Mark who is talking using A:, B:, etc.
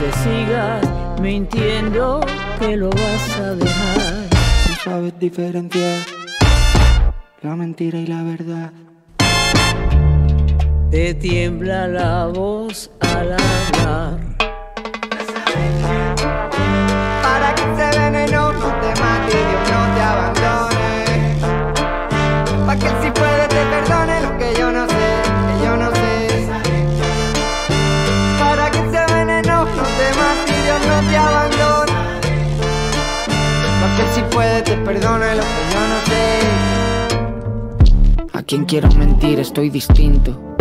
A: te sigas mintiendo que lo vas a dejar.
B: No sabes diferenciar la mentira y la verdad.
A: Te tiembla la voz al hablar.
B: Para que él sí puede te perdone lo que yo no sé. A quien quiero mentir estoy distinto.